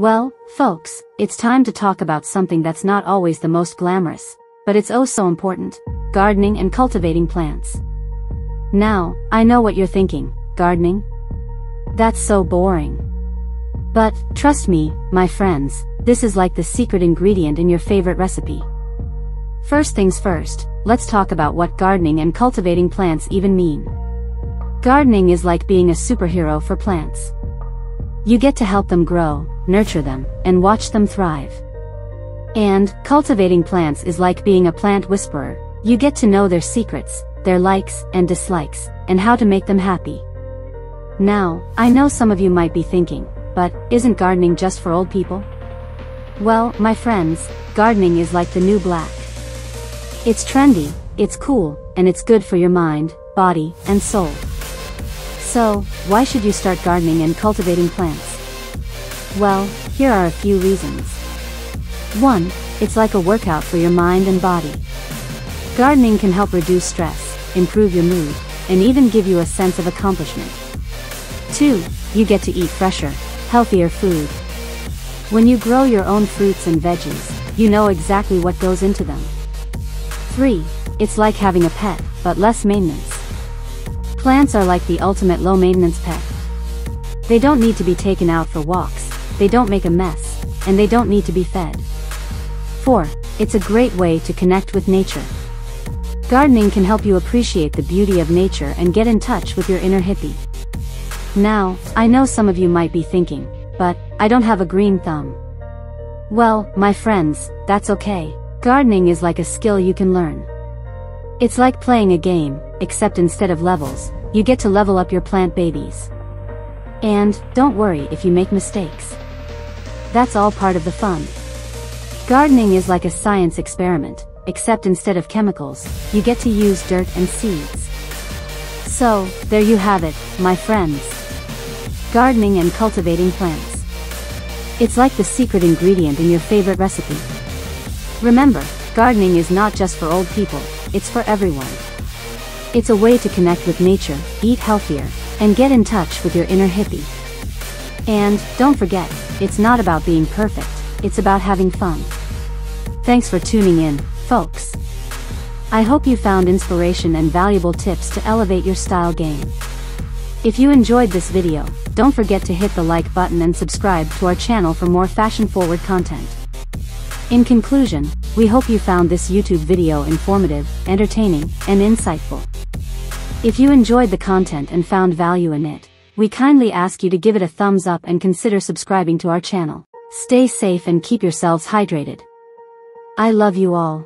Well, folks, it's time to talk about something that's not always the most glamorous, but it's oh so important, gardening and cultivating plants. Now, I know what you're thinking, gardening? That's so boring. But, trust me, my friends, this is like the secret ingredient in your favorite recipe. First things first, let's talk about what gardening and cultivating plants even mean. Gardening is like being a superhero for plants. You get to help them grow, nurture them, and watch them thrive. And, cultivating plants is like being a plant whisperer. You get to know their secrets, their likes and dislikes, and how to make them happy. Now, I know some of you might be thinking, but, isn't gardening just for old people? Well, my friends, gardening is like the new black. It's trendy, it's cool, and it's good for your mind, body, and soul. So, why should you start gardening and cultivating plants? Well, here are a few reasons. 1. It's like a workout for your mind and body. Gardening can help reduce stress, improve your mood, and even give you a sense of accomplishment. 2. You get to eat fresher, healthier food. When you grow your own fruits and veggies, you know exactly what goes into them. 3. It's like having a pet, but less maintenance. Plants are like the ultimate low-maintenance pet. They don't need to be taken out for walks, they don't make a mess, and they don't need to be fed. 4. It's a great way to connect with nature. Gardening can help you appreciate the beauty of nature and get in touch with your inner hippie. Now, I know some of you might be thinking, but, I don't have a green thumb. Well, my friends, that's okay. Gardening is like a skill you can learn. It's like playing a game, except instead of levels, you get to level up your plant babies. And, don't worry if you make mistakes. That's all part of the fun. Gardening is like a science experiment, except instead of chemicals, you get to use dirt and seeds. So, there you have it, my friends. Gardening and cultivating plants. It's like the secret ingredient in your favorite recipe. Remember, gardening is not just for old people, it's for everyone. It's a way to connect with nature, eat healthier, and get in touch with your inner hippie. And, don't forget, it's not about being perfect, it's about having fun. Thanks for tuning in, folks. I hope you found inspiration and valuable tips to elevate your style game. If you enjoyed this video, don't forget to hit the like button and subscribe to our channel for more fashion-forward content. In conclusion, we hope you found this YouTube video informative, entertaining, and insightful. If you enjoyed the content and found value in it, we kindly ask you to give it a thumbs up and consider subscribing to our channel. Stay safe and keep yourselves hydrated. I love you all.